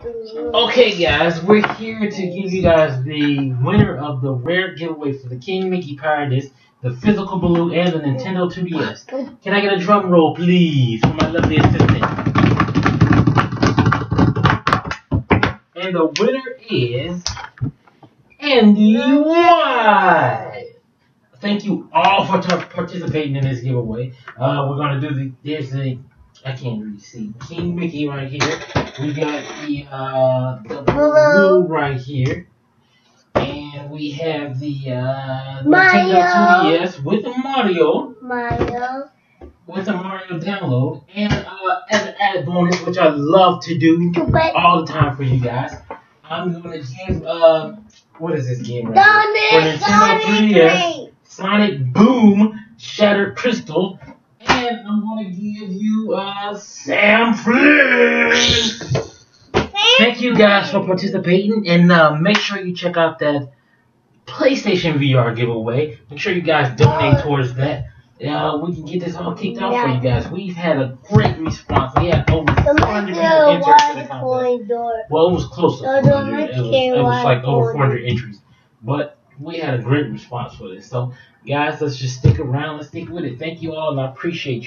Okay, guys, we're here to give you guys the winner of the rare giveaway for the King Mickey power disc, the physical Baloo, and the Nintendo 2DS. Can I get a drum roll, please, from my lovely assistant? And the winner is Andy White. Thank you all for participating in this giveaway. Uh, we're gonna do the there's the I can't really see King Mickey right here. We got the uh the Baloo right here. And we have the uh Mario. Nintendo 2DS with the Mario Mario. with the Mario download and uh as an added bonus, which I love to do all the time for you guys. I'm gonna give uh what is this game right here? Sonic, For Nintendo Sonic 3DS. Sonic Boom Shattered Crystal. And I'm gonna give you Sam Flynn. Thank you guys for participating and uh, make sure you check out that PlayStation VR giveaway. Make sure you guys donate towards that. Uh, we can get this all kicked off for you guys. We've had a great response. We had over 400 people Mario enter for the contest. Well, it was close to 400. It was, it was like over 400 entries. But we had a great response for this. So, guys, let's just stick around. Let's stick with it. Thank you all, and I appreciate you.